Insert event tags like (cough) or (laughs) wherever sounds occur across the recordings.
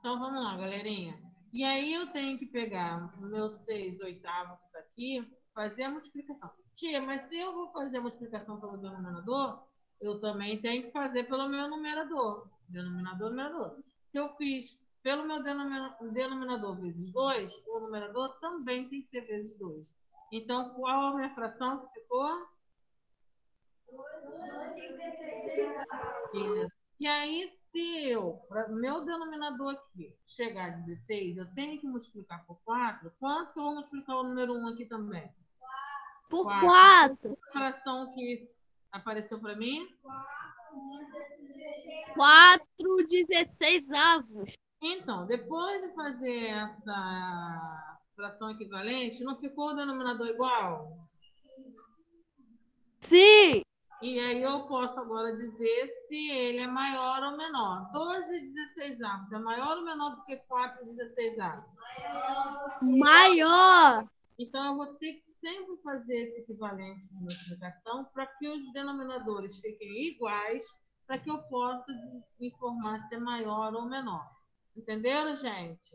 Então vamos lá, galerinha. E aí eu tenho que pegar o meu 6 oitavo que está aqui, fazer a multiplicação. Tia, mas se eu vou fazer a multiplicação pelo denominador, eu também tenho que fazer pelo meu numerador. Denominador, numerador. Se eu fiz pelo meu denominador vezes 2, o numerador também tem que ser vezes 2. Então, qual a minha fração que ficou? E aí, se eu, para meu denominador aqui, chegar a 16, eu tenho que multiplicar por 4. Quanto que eu vou multiplicar o número 1 aqui também? Por 4. A fração que apareceu para mim? 4 16 avos. Então, depois de fazer essa fração equivalente, não ficou o denominador igual? Sim. E aí eu posso agora dizer se ele é maior ou menor. 12 e 16 avos é maior ou menor do que 4 e 16 avos? Maior. Então eu vou ter que sempre fazer esse equivalente de multiplicação para que os denominadores fiquem iguais, para que eu possa informar se é maior ou menor. Entenderam, gente?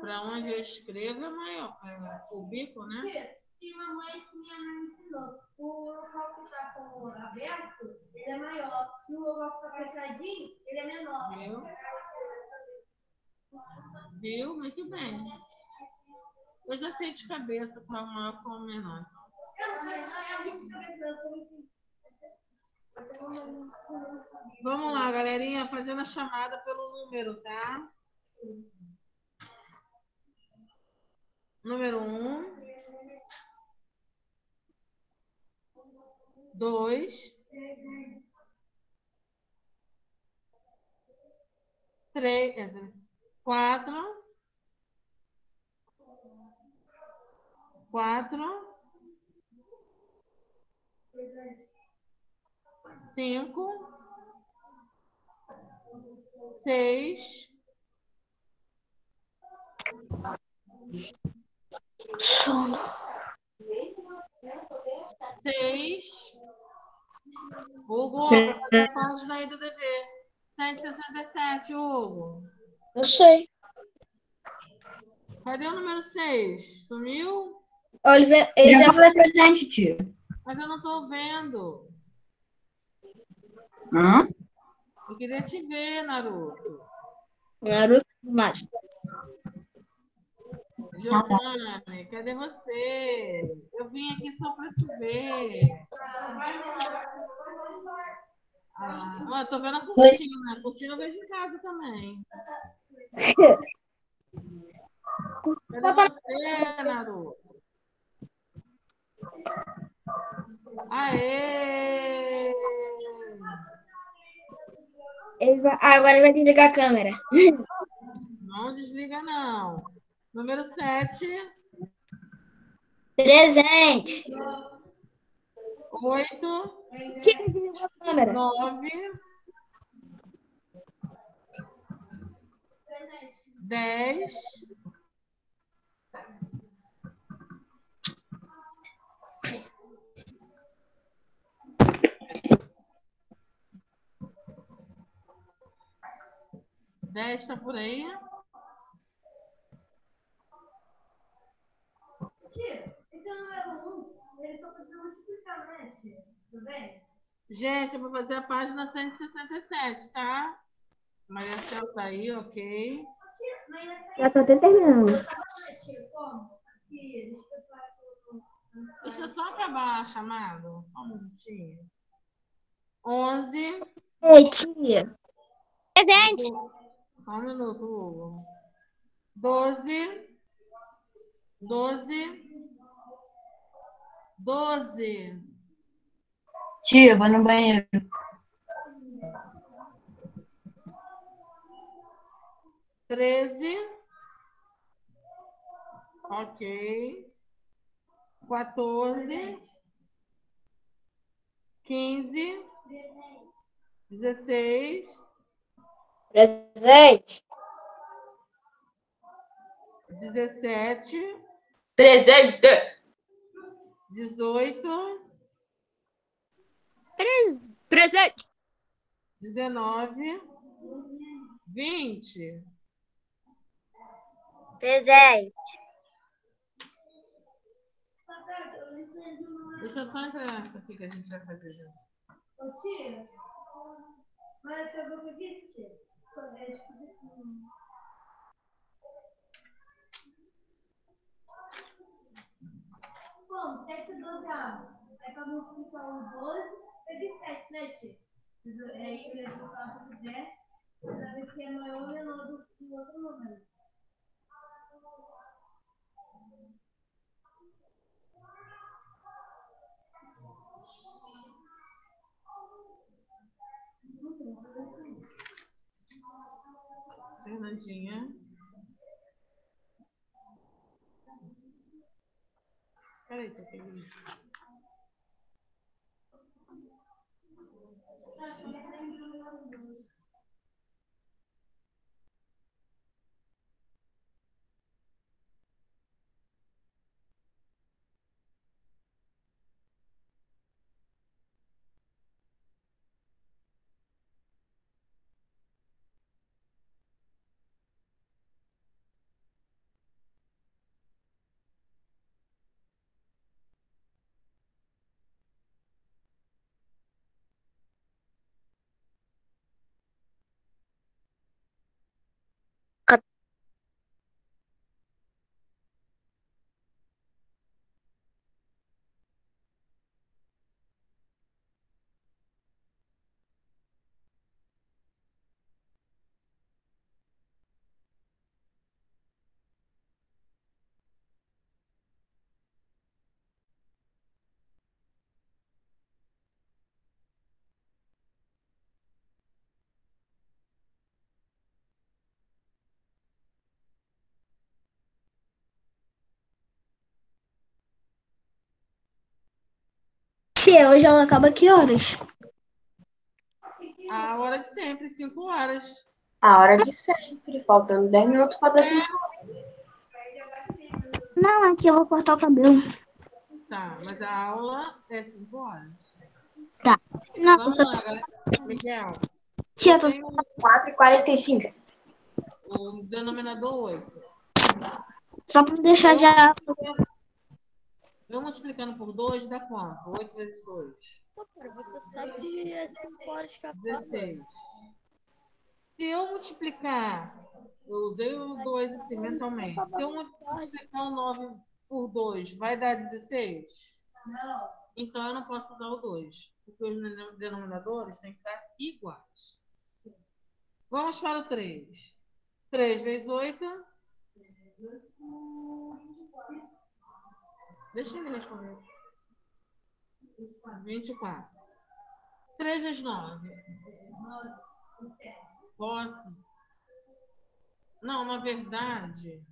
Para onde eu escrevo é maior. É o bico, né? E mamãe, minha mãe me ensinou. O local que está com o aberto, ele é maior. E o local que está fechadinho, ele é menor. Viu? Viu? Muito bem. Eu já sei de cabeça qual é o maior qual é o menor. Vamos lá, galerinha, fazendo a chamada pelo número, tá? Número um. Dois. Três. Quatro. Quatro. Cinco. Seis. Sono. Seis. Hugo, para fazer a página aí do dever. 167, Hugo. Eu sei. Cadê o número 6? Sumiu? Oliver, ele Já já falei presente, tio. Mas eu não estou vendo. Hã? Eu queria te ver, Naruto. Naruto Master. Giovanni, cadê você? Eu vim aqui só para te ver. Ah, ó, eu tô vendo a cortina. A cortina eu vejo em casa também. Cadê você, Naruto? Aê! Ele vai... ah, agora ele vai desligar a câmera. Não desliga, não. Número 7, Presente. 8, Tira, desligou a câmera. 9, 10, Dez tá por aí. Tia, esse é o número 1. Ele só precisa multiplicar, né, tia? Tudo bem? Gente, eu vou fazer a página 167, tá? Maria Céu tá aí, ok. Tia, mas essa Já tô até terminando. eu Deixa eu só acabar a chamada, só um minutinho. 11. Ei, tia. Presente. Só um minuto, Hugo. 12. 12. 12. Tia, vou no banheiro. Treze. Ok. Quatorze. Quinze. Dezesseis. Presente. Dezessete. Presente. Dezoito. Pres... Presente. Dezenove. Vinte. Presente. Deixa eu só entrar nessa aqui que a gente vai fazer. Ô, tia, mas eu vou pedir, tia. É, Bom, 7 e 12 anos. Aí quando eu ficar o 12, peguei 7, né, tia? Aí eu ia colocar o 10, pra ver se é maior ou menor do que o outro número. Fernandinha. Peraí, que eu peguei isso. Tia, hoje ela acaba que horas? A hora de sempre, 5 horas. A hora de sempre. Faltando 10 minutos para dar cinco. Não, aqui eu vou cortar o cabelo. Tá, mas a aula é 5 horas. Tá. Não, Vamos só... lá, galera. Miguel, tia, eu tô... tem o, 4 e 45. o denominador 8. só pra deixar já. Vamos multiplicando por 2 dá quanto? 8 vezes 2. Você sabe que é 5 horas que 16. Se eu multiplicar, eu usei o 2 assim mentalmente. Se eu multiplicar o 9 por 2, vai dar 16? Não. Então eu não posso usar o 2, porque os denominadores têm que estar iguais. Vamos para o 3. 3 vezes 8. Deixa ele responder. 24. 3 vezes 9. Posso? Não, na verdade,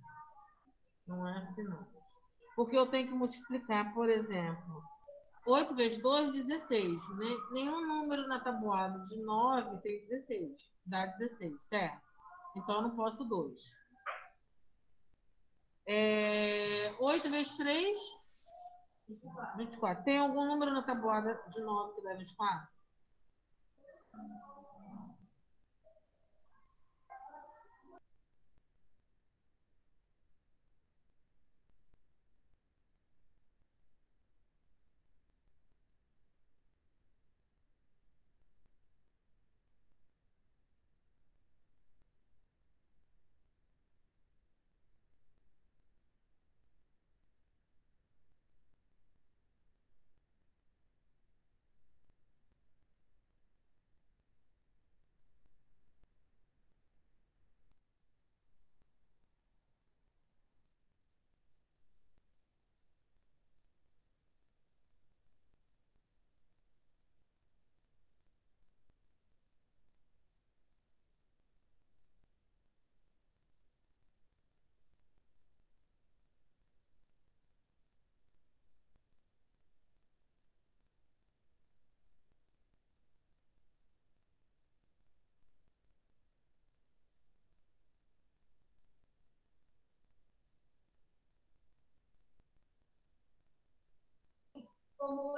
não é assim não. Porque eu tenho que multiplicar, por exemplo, 8 vezes 2, 16. Ne- Nenhum número na tabuada de 9 tem 16. Dá 16, certo? Então eu não posso 2. É, 8 vezes 3, 24. Tem algum número na tabuada de 9 que dá 24?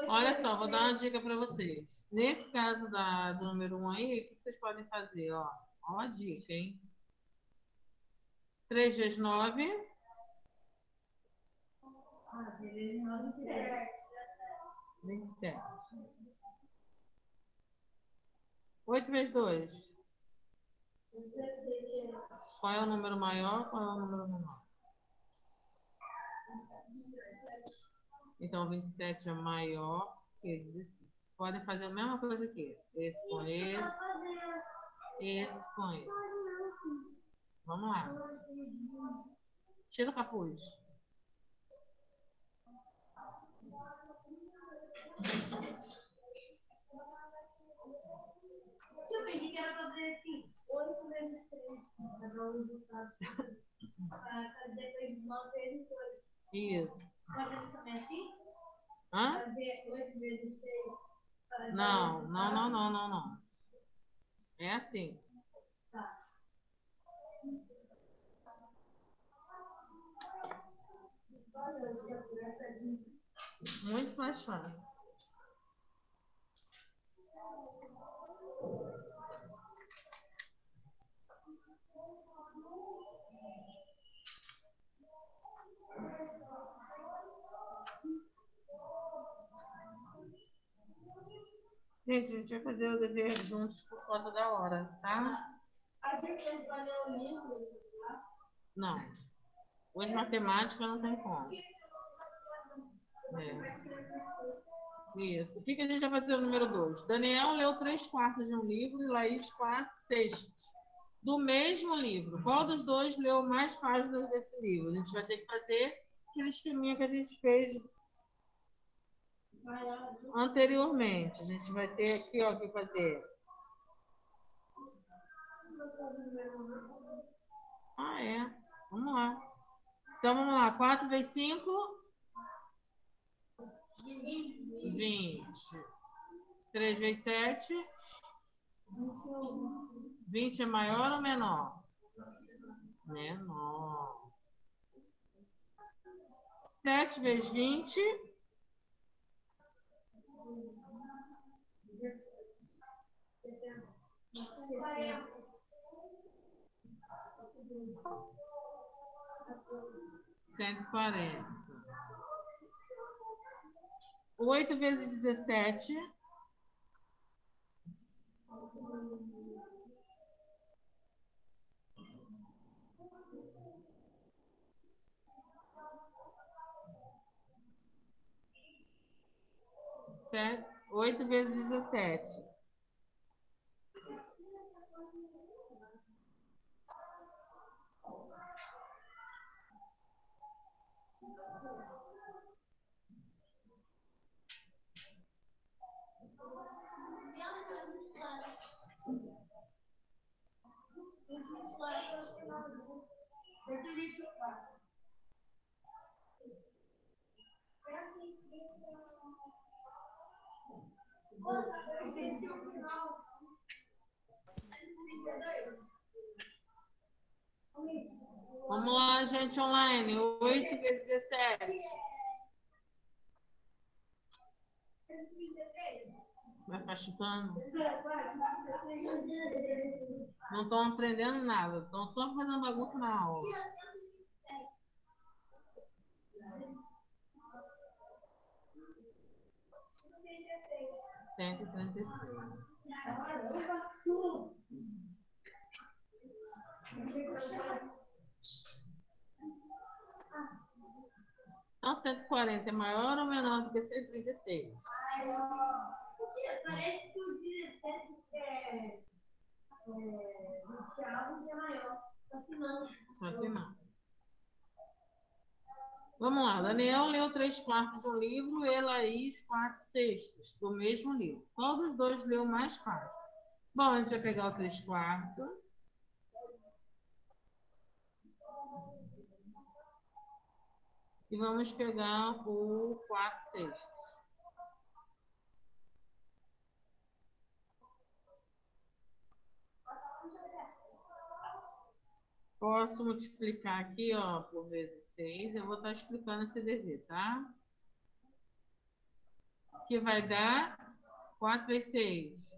Olha vezes só, vou dar uma dica para vocês. Nesse caso da, do número 1 aí, o que vocês podem fazer? Ó, ó a dica, hein? 3 vezes 9, Ah, três, nove, dezessete. 27. 8 vezes 2. Dezesseis. Qual é o número maior? Qual é o número menor? Então, 27 é maior que 16. Podem fazer a mesma coisa aqui. Esse com esse, esse com esse. Vamos lá. Tira o capuz. Eu o que era pra fazer assim? Oito vezes três. Pra dar resultado. (laughs) Depois vezes. Isso. Hã? Não, não, não, não, não, não. É assim. Muito mais fácil. Gente, a gente vai fazer o dever juntos por conta da hora, tá? A gente vai fazer o livro. Não. Hoje matemática não tem como. É. Isso. O que, que a gente vai fazer no número 2? Daniel leu três quartos de um livro e Laís quatro sextos. Do mesmo livro. Qual dos dois leu mais páginas desse livro? A gente vai ter que fazer aquele esqueminha que a gente fez anteriormente. A gente vai ter aqui, ó, que fazer. Ah, é. Vamos lá. Então, vamos lá. 4 vezes 5, 20. 3 vezes 7, 20 é maior ou menor? Menor. 7 vezes 20, cento quarenta. Oito vezes dezessete. Sete, oito vezes dezessete. Vamos lá, gente, online. Oito vezes dezessete. Vai ficar. Não estão aprendendo nada. Estão só fazendo bagunça na aula. Cento e trinta e seis. Então, 140 é maior ou menor do que 136? Tia, parece que o 17 é. é o Thiago é maior. Só que não. Só que não. Vamos lá. Daniel leu três quartos do livro e Laís quatro sextos do mesmo livro. Qual dos dois leu mais quartos? Bom, a gente vai pegar o três quartos. E vamos pegar o quatro sextos. Posso multiplicar aqui, ó, por vezes 6. Eu vou estar explicando esse dever, tá? que vai dar 4 vezes 6.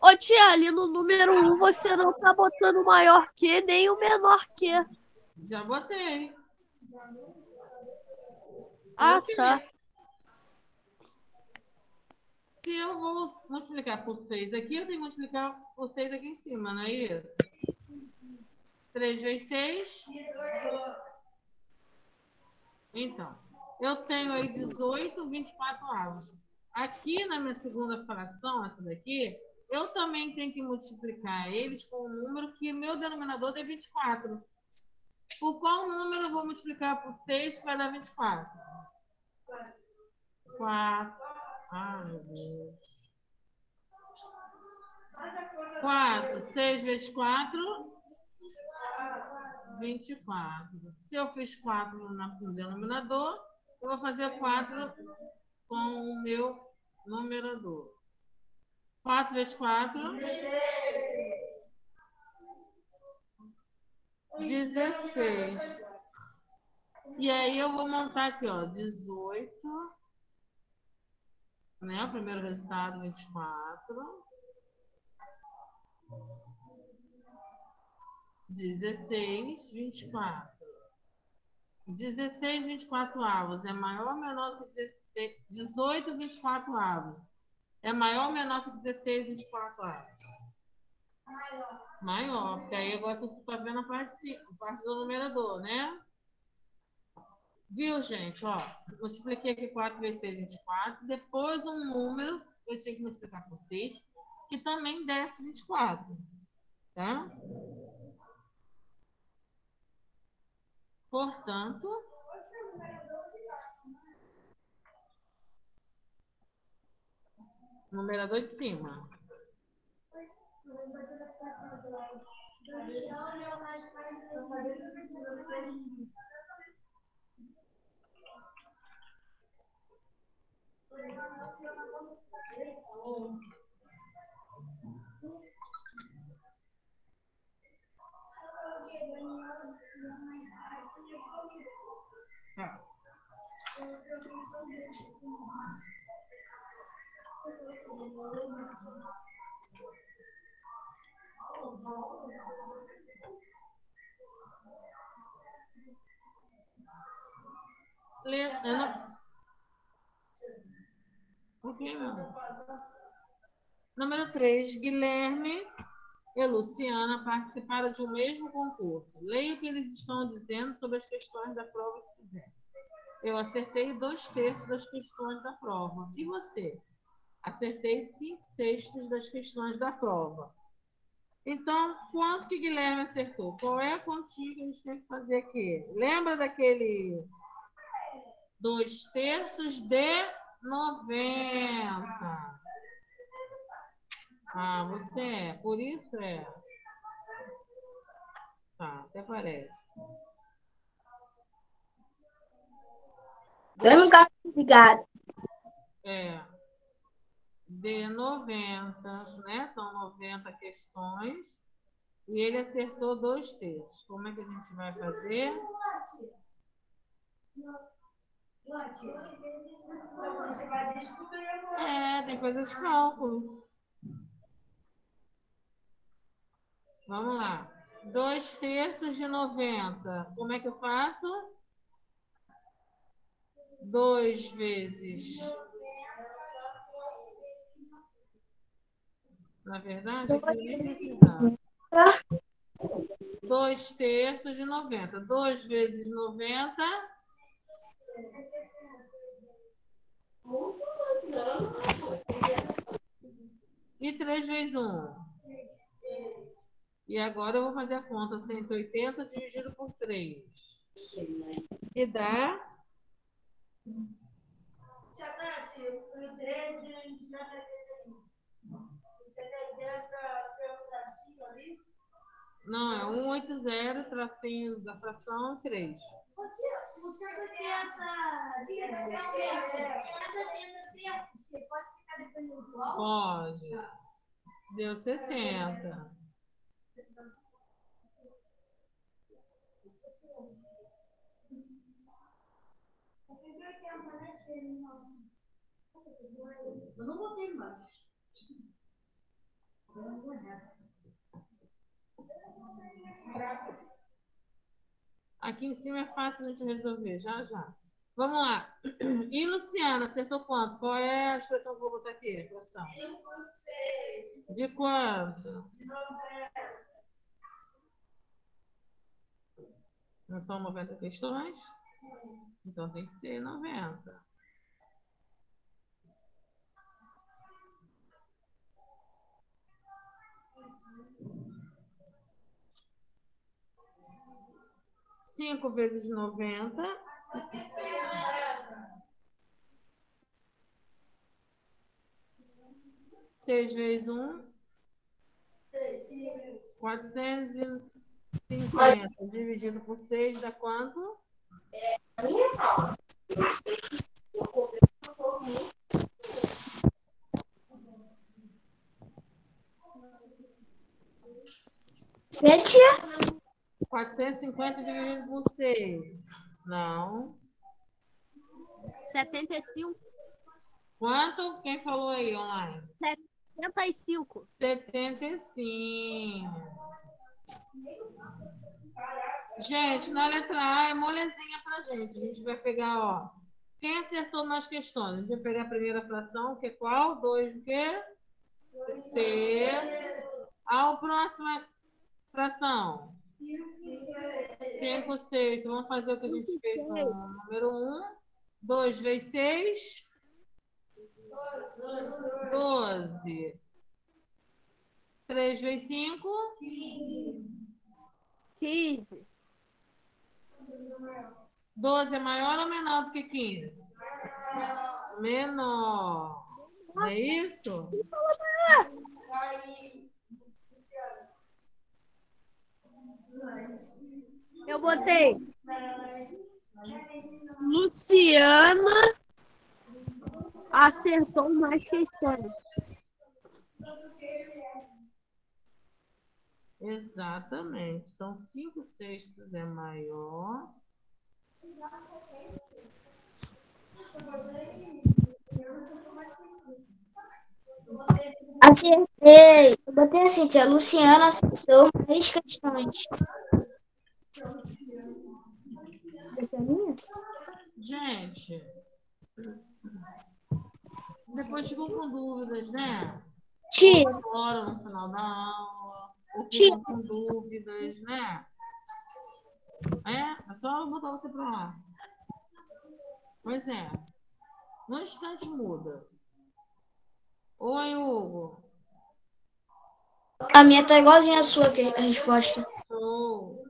Ô, tia, ali no número 1 um, você não tá botando o maior que nem o menor que. Já botei. Ah, Eu tá. Se eu vou multiplicar por 6 aqui, eu tenho que multiplicar por 6 aqui em cima, não é isso? 3 vezes 6. Então, eu tenho aí 18, 24 avos. Aqui na minha segunda fração, essa daqui, eu também tenho que multiplicar eles com um número que meu denominador é 24. Por qual número eu vou multiplicar por 6 que vai dar 24? 4. Ai, meu Deus. 4. 6 vezes 4. 24. Se eu fiz 4 na- no denominador, eu vou fazer 4 com o meu numerador. 4 vezes 4. 16. E aí eu vou montar aqui, ó, 18. Né? O primeiro resultado, 24. 16, 24. 16, 24 avos é maior ou menor que 16, 18, 24 avos? É maior ou menor que 16, 24 avos? Maior, porque aí agora você está vendo a parte, de cima, a parte do numerador, né? Viu, gente? Ó, multipliquei aqui 4 vezes 6, 24. Depois um número, eu tinha que multiplicar por 6, que também desce 24. Tá? Portanto, numerador de cima. Tá. Não... O que, meu? Número 3. Guilherme e Luciana participaram de um mesmo concurso. Leia o que eles estão dizendo sobre as questões da prova. Eu acertei dois terços das questões da prova. E você? Acertei cinco sextos das questões da prova. Então, quanto que Guilherme acertou? Qual é a continha que a gente tem que fazer aqui? Lembra daquele dois terços de 90? Ah, você é. Por isso é. Tá, até parece. Dando gato ligado. É. De 90, né? São 90 questões. E ele acertou dois terços. Como é que a gente vai fazer? É, tem fazer os cálculos. Vamos lá. Dois terços de 90. Como é que eu faço? Dois vezes. Na verdade, aqui nem precisava. Dois terços de 90. Dois vezes 90. E 3 vezes 1. E agora eu vou fazer a conta 180 dividido por 3. E dá Não, é 180, tracinho da fração 3. Ô tia, você tenta. Você pode ficar depois no igual? Pode. Deu 60. É sempre 80, né, tia? Eu não botei embaixo. Aqui em cima é fácil de resolver, já, já. Vamos lá. E Luciana, acertou quanto? Qual é a expressão que eu vou botar aqui? Expressão. De quanto? Não são 90 questões? Então tem que ser 90. Cinco vezes noventa. Seis vezes um. Quatrocentos e cinquenta dividido por seis dá quanto? Né, tia? 450 dividido por 6. Não. 75. Quanto? Quem falou aí online? 75. 75. Gente, na letra A é molezinha pra gente. A gente vai pegar, ó. Quem acertou mais questões? A gente vai pegar a primeira fração, que é qual? 2 o quê? Terço. A próxima fração. 5, 6. Vamos fazer o que a gente fez no número 1. 2 vezes 6. 12. 3 vezes 5. 15. 12 é maior ou menor do que 15? Menor. Não é isso? Eu botei. Luciana acertou mais questões. Exatamente. Então, 5 sextos é maior. Acertei. Eu botei assim, tia. Luciana acertou mais questões. Essa é minha? Gente, depois ficam com dúvidas, né? Tia, choram no final da aula, ou Tia. ficam com dúvidas, né? É? É só botar você pra lá. Pois é. No instante muda. Oi, Hugo. a minha tá igualzinha a sua, que- a resposta. Show.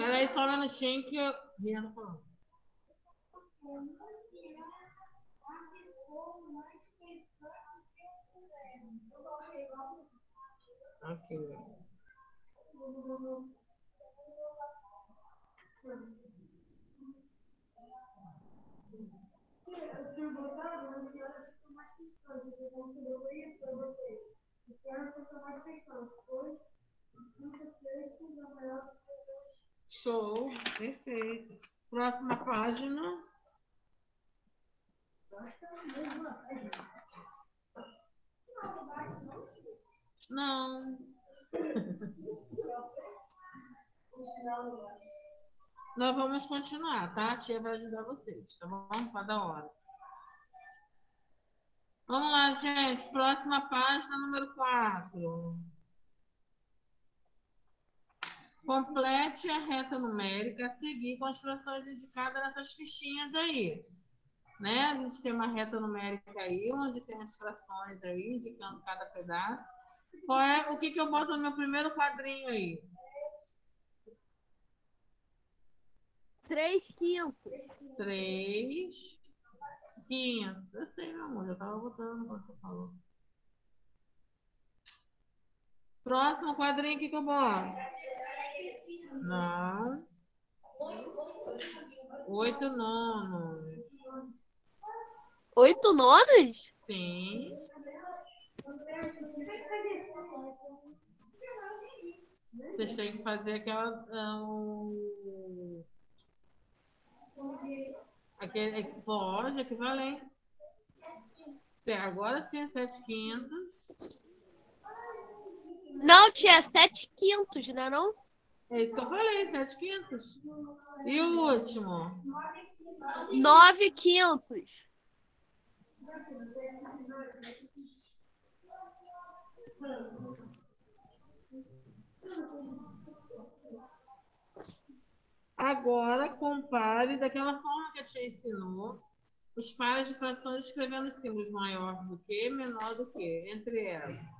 Peraí só um minutinho que eu. Rihanna falando. Ok. Show, perfeito. Próxima página. Não. Nós vamos continuar, tá? A tia vai ajudar vocês, tá bom? Cada hora. Vamos lá, gente. Próxima página, número 4. Complete a reta numérica a seguir com as frações indicadas nessas fichinhas aí. Né? A gente tem uma reta numérica aí, onde tem as frações aí, indicando cada pedaço. Qual é, o que, que eu boto no meu primeiro quadrinho aí? 3 quintos. 3, 500. Eu sei, meu amor, eu tava botando quando você falou. Próximo quadrinho, o que, que eu boto? Não. Oito nonos. Oito nonos? Sim. Vocês têm que fazer aquela. ah, o- Aquele, pode, equivalente. Agora sim é 7,500. Não, é 7,500, não é não? É isso que eu falei, 7,500. E o último? 9,500. Agora compare daquela forma que a tia ensinou os pares de frações escrevendo símbolos maior do que, menor do que, entre elas.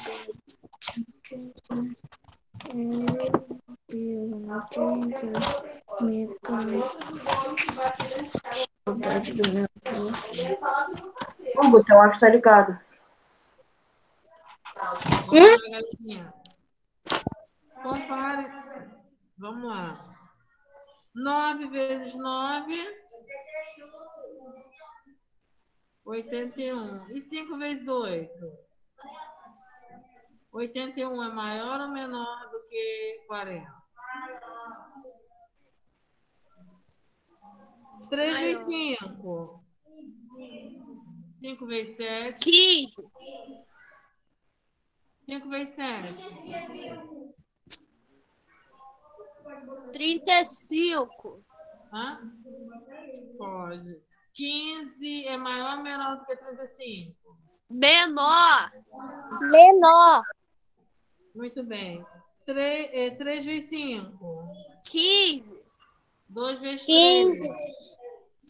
Hum. Meu avô. Ô, Guto, eu acho que tá ligado. Vamos lá, galerinha. Compare. Vamos lá. 9 vezes 9. 81. E 5 vezes 8? 81 é maior ou menor do que 40? 3 vezes 5. 5 vezes 7. 15. 5 vezes 7. 35. Hã? Pode. 15 é maior ou menor do que 35? Menor. Menor. Muito bem. 3, é, 3 vezes 5. 15. 2 vezes 15. 3.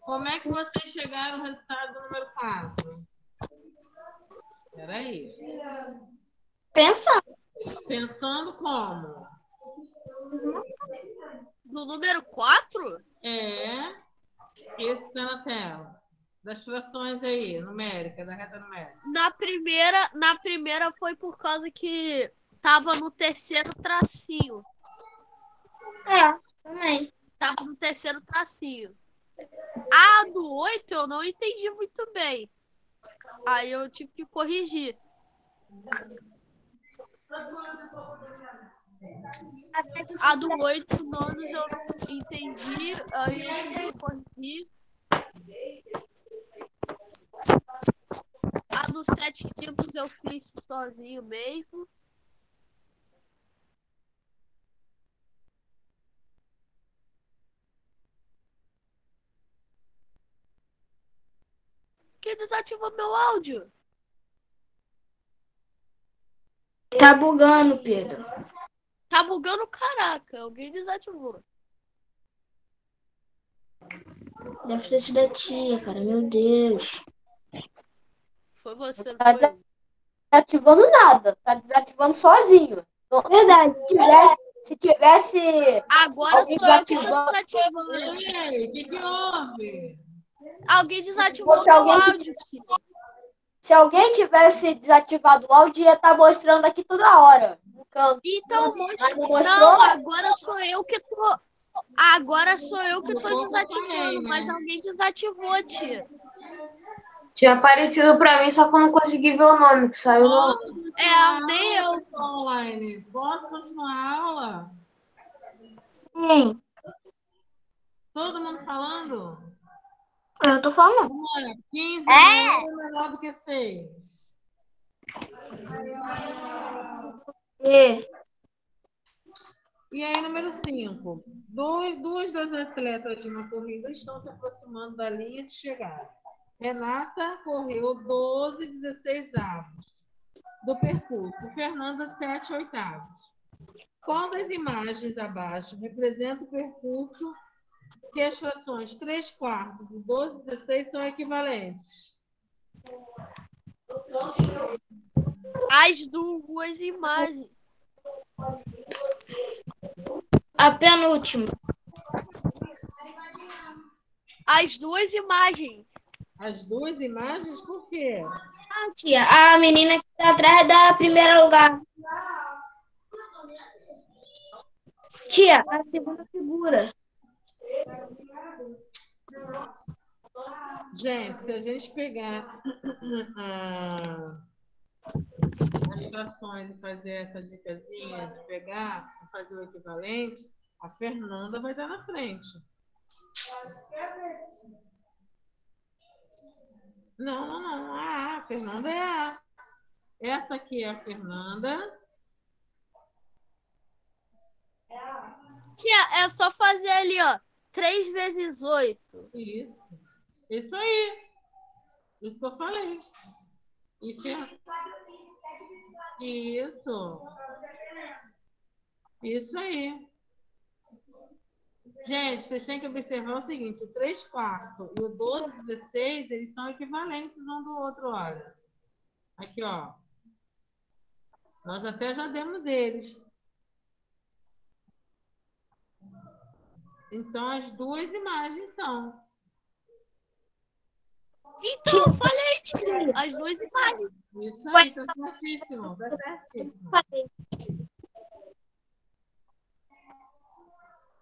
como é que vocês chegaram no resultado do número 4? Peraí. Pensa. Pensando como? Do número 4? É. Esse está na tela. Das frações aí, numérica, da reta numérica. Na primeira, na primeira foi por causa que tava no terceiro tracinho. É, também. Tava no terceiro tracinho. A do 8 eu não entendi muito bem. Aí eu tive que corrigir. A do 8 nonos eu não entendi. Aí eu corrigir. A do 7 quintos eu fiz sozinho mesmo. Que desativou meu áudio? Tá bugando, Pedro. Tá bugando caraca. Alguém desativou. Deve ter sido a tia, cara. Meu Deus. Foi você, não Tá foi? desativando nada, tá desativando sozinho. Verdade. Se tivesse, se tivesse Agora sou eu que tô desativou. Ei, desativando. o que, que houve? Alguém desativou meu alguém áudio. Se alguém tivesse desativado o áudio, ia estar mostrando aqui toda hora. No canto. Então, mostra. não? Não, agora sou eu que tô. Agora sou eu que tô desativando, né? mas alguém desativou, tia. Tinha aparecido pra mim, só que eu não consegui ver o nome, que saiu no. É, nem eu. online? Posso continuar a aula? Sim. Todo mundo falando? Eu tô falando. Vamos lá. 15 É. é menor do que 6. E, E aí, número 5. Duas das atletas de uma corrida estão se aproximando da linha de chegada. Renata correu 12 16 avos do percurso. Fernanda, 7 oitavos. Qual das imagens abaixo representa o percurso que as frações 3 quartos e 12 16 são equivalentes? As duas imagens. A penúltima. As duas imagens. As duas imagens, por quê? Ah, tia, a menina que tá atrás da primeira lugar. Tia, a segunda figura. Gente, se a gente pegar ah, as frações e fazer essa dicasinha de pegar fazer o equivalente, a Fernanda vai estar na frente. Não, não, não. A, a Fernanda é a. Essa aqui é a Fernanda. Tia, é só fazer ali, ó. 3 vezes 8. Isso. Isso aí. Isso que eu falei. Isso. Isso aí. Gente, vocês têm que observar o seguinte: o 3 quartos e o 12 16, eles são equivalentes um do outro, olha. Aqui, ó. Nós até já demos eles. Então, as duas imagens são. Então, eu falei. As duas imagens. Isso aí, tá certíssimo. Tá certíssimo.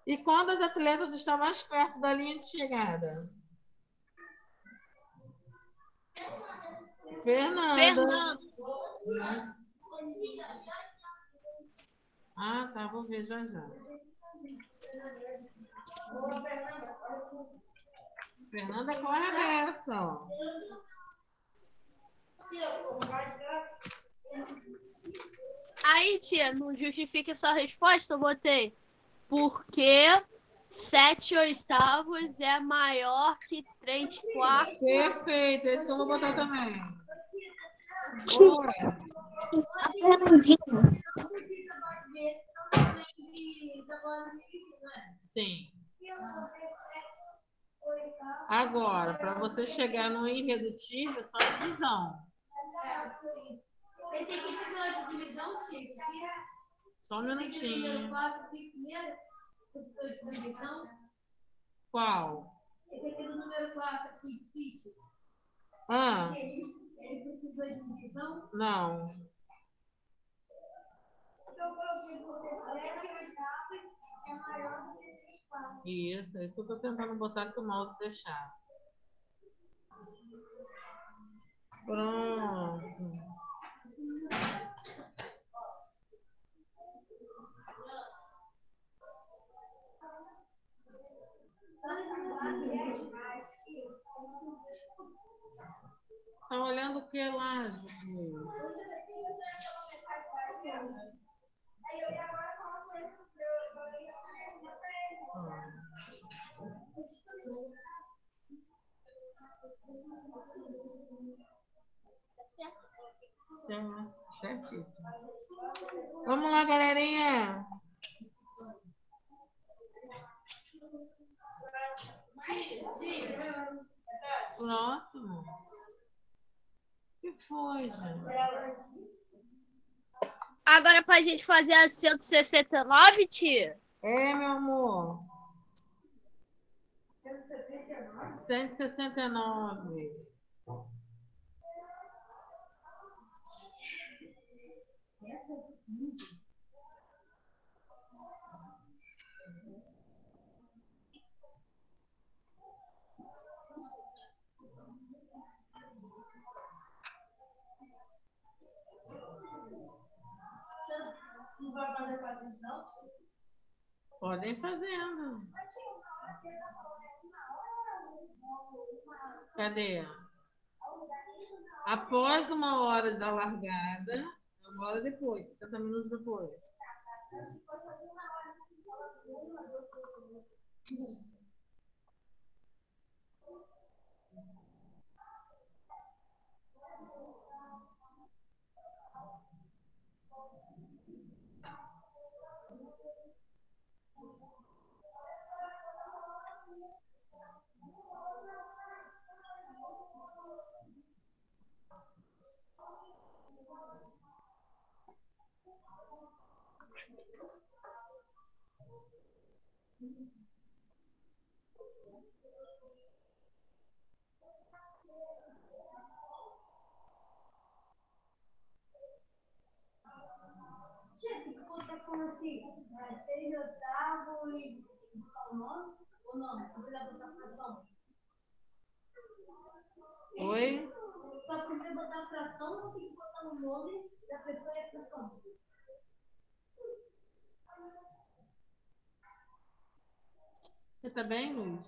E quando as atletas estão mais perto da linha de chegada? Fernanda. Fernanda. Ah, tá, vou ver já já. Fernanda corre a beça, ó. Aí, tia, não justifique sua resposta, eu botei. Porque 7 oitavos é maior que 3 quartos. Perfeito, esse eu vou botar também. Fernandinha. Sim. Agora, para você chegar no irredutível, só divisão. Só um minutinho. 4 aqui primeiro. Outra divisão. Qual? Esse aqui do número 4 aqui, ficha. Ah, Ele precisou de divisão. não. Eu coloquei porque 7 oitavos é maior do que 3 quartos. Isso, isso eu tô tentando botar se o mouse deixar. Pronto. Tá olhando o que lá, Juju? Certo, certíssimo. Vamos lá, galerinha. Próximo. O que foi, gente? Agora pra gente fazer a 169, tia? É, meu amor. 169. Podem fazendo. Cadê? Após uma hora da largada, uma hora depois, 60 minutos depois. Tia, tem que botar como assim? É, Três oitavos e botar o nome? Ou não? Não precisa botar fração? Oi? Só precisa botar fração ou tem que botar o nome da pessoa e a fração? Você tá bem, Luiz?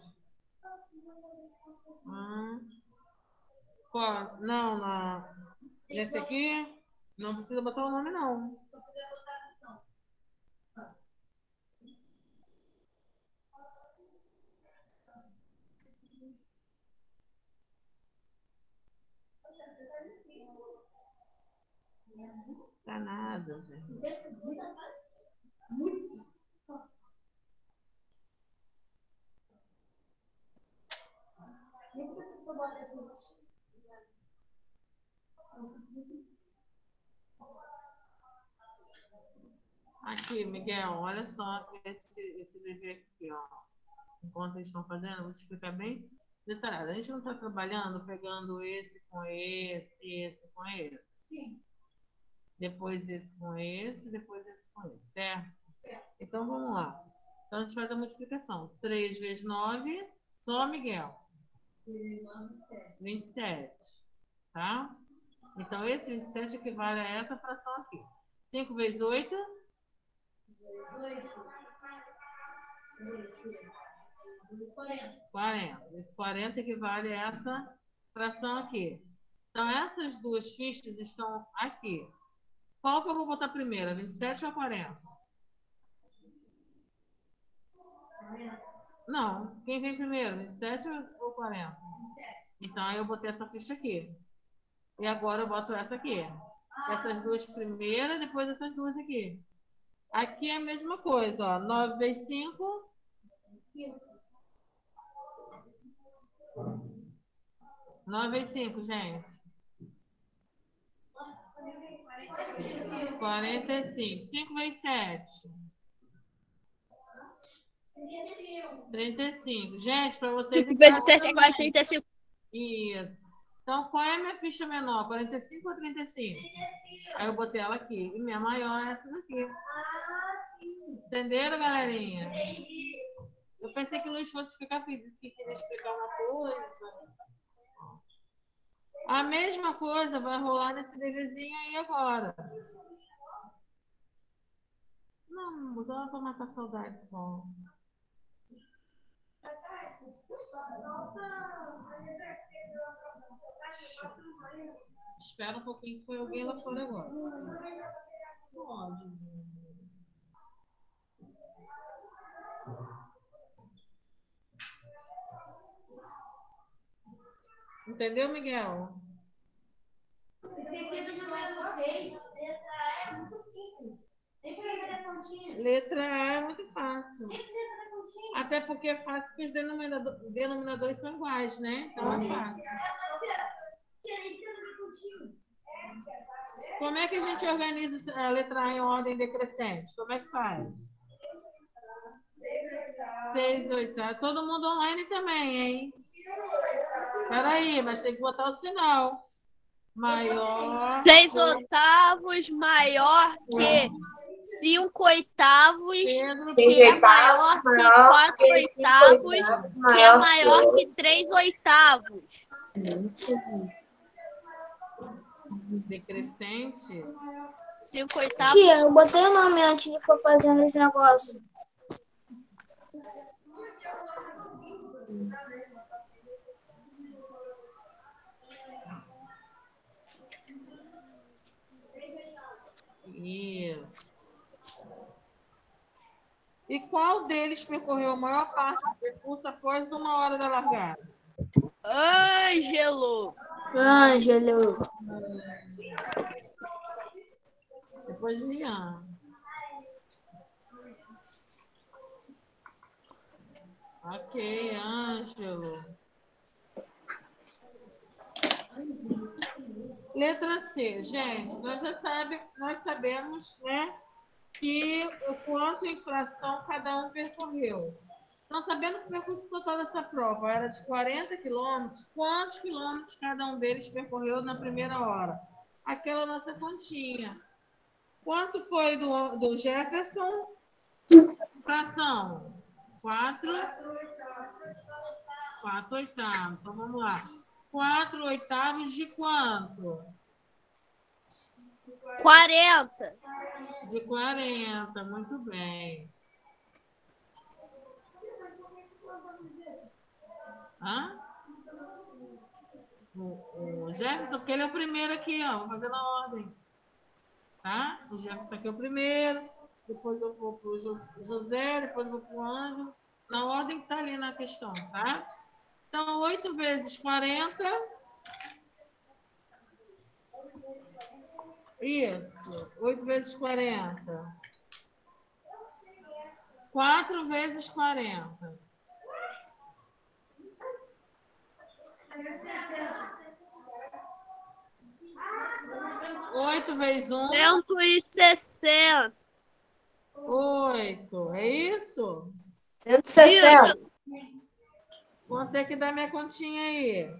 Ah. Qual? Não, na... nesse aqui não precisa botar o nome, não. Tá nada, gente. Aqui, Miguel, olha só esse, esse dever aqui, ó. Enquanto eles estão fazendo, vou explicar bem detalhado. A gente não está trabalhando pegando esse com esse, esse com esse. Sim. Depois esse com esse, depois esse com esse, certo? Então vamos lá. Então a gente faz a multiplicação. 3 vezes 9, só Miguel. 27. Tá? Então esse 27 equivale a essa fração aqui. 5 vezes 8, 40. 40. Esse 40 equivale a essa fração aqui. Então, essas duas fichas estão aqui. Qual que eu vou botar primeiro? a 27 ou a 40? Não. Quem vem primeiro? 27 ou 40? Então, aí eu botei essa ficha aqui. E agora eu boto essa aqui. Essas duas primeiras, depois essas duas aqui. Aqui é a mesma coisa, ó. 9 vezes 5, 9 vezes 5, gente. 45. 5 vezes 7. 35. Gente, para vocês. 5 em vezes casa 7 é. 35. Isso. Então, qual é a minha ficha menor? 45 ou 35? Aí eu botei ela aqui. E minha maior é essa daqui. Entenderam, galerinha? Eu pensei que o Luiz fosse explicar, porque disse que queria explicar uma coisa. A mesma coisa vai rolar nesse deverzinho aí agora. Não, botou ela pra matar saudade só. Espera um pouquinho que foi alguém lá fora agora. Pode. Entendeu, Miguel? Esse aqui do número 6. Letra A é muito fácil. Até porque é fácil porque os denominado- denominadores são iguais, né? Então é fácil. Como é que a gente organiza a letra A em ordem decrescente? Como é que faz? Seis oitavos. Todo mundo online também, hein? Peraí, mas tem que botar o sinal. Maior. 6 oitavos maior que 5 oitavos, Pedro. que é maior que 4 oitavos, que é maior que 3 oitavos. Decrescente. 5 oitavos. Tia, eu botei o nome antes de for fazendo os negócios. Isso. E qual deles percorreu a maior parte do percurso após uma hora da largada? Ângelo. Ângelo. Depois Rian. Ok, Ângelo. Letra C, gente, nós já sabe, nós sabemos, né, que o quanto inflação cada um percorreu. Então, sabendo que o percurso total dessa prova era de 40 quilômetros, quantos quilômetros cada um deles percorreu na primeira hora? Aquela nossa continha. Quanto foi do, do Jefferson? Fração. Quatro. Quatro oitavos. Então, vamos lá. Quatro oitavos de quanto? 40. De 40. Muito bem. Hã? O, o Jefferson, porque ele é o primeiro aqui, ó. Vou fazer na ordem. Tá? O Jefferson aqui é o primeiro. Depois eu vou para o José, depois eu vou para o Ângelo. Na ordem que está ali na questão, tá? Então, 8 vezes 40. Isso. 8 vezes 40. 4 vezes 40. Oito vezes um. 160. Oito. É isso? 160. Vou ter que dar minha continha aí.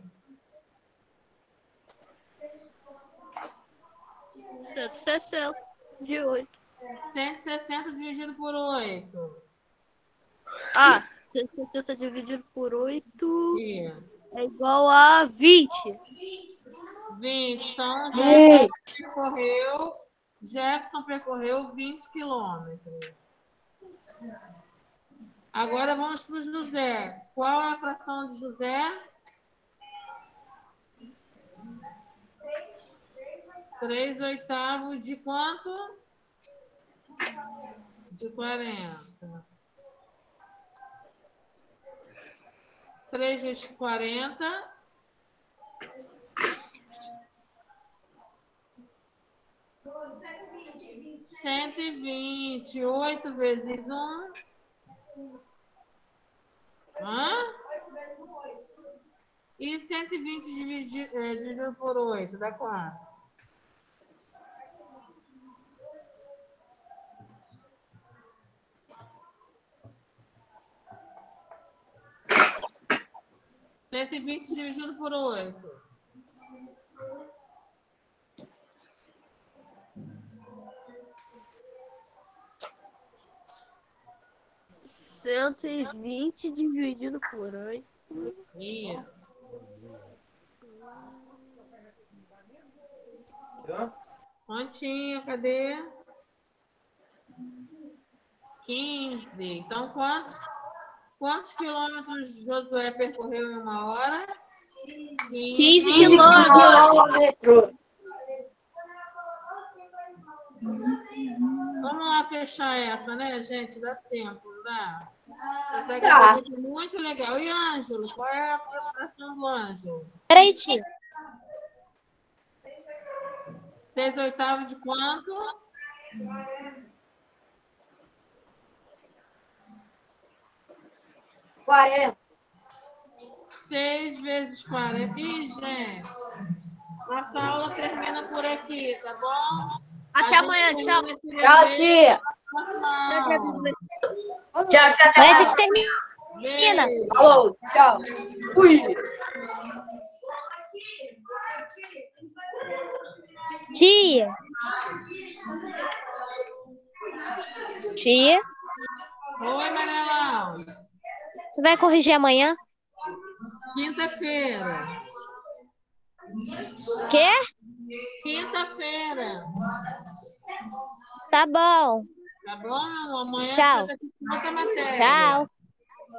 160 de 8. 160 dividido por 8. Ah, 160 dividido por 8 Isso. É igual a 20. 20. Então. Jefferson percorreu, Jefferson percorreu 20 quilômetros. Agora vamos para o José. Qual é a fração de José? 3 oitavos de quanto? De 40. 3 vezes 40. Cento e vinte, oito vezes um. Hã? E cento e vinte dividido, dividido por oito, dá quanto? Cento e vinte dividido por oito. Cento e vinte dividido por 8. Isso. Pontinho, cadê? 15. Então, quantos, quantos quilômetros Josué percorreu em uma hora? 15 15 quilômetros. quilômetros. Vamos lá fechar essa, né, gente? Dá tempo, dá? Essa aqui Tá. foi muito legal. E Ângelo? Qual é a preparação do Ângelo? Peraí, tia. Seis oitavos de quanto? Quarenta. 6 vezes 40. Ih, gente. Nossa aula termina por aqui, tá bom? Até amanhã, tchau. Tchau, tia. normal. Tchau, tchau. Amanhã a gente termina. Beijo. Falou, tchau. Fui. Tia. Tia. Oi, Maria Laura. Você vai corrigir amanhã? Quinta-feira. Quê? Quinta-feira. Tá bom. Tá bom? Amanhã Tchau. Tchau.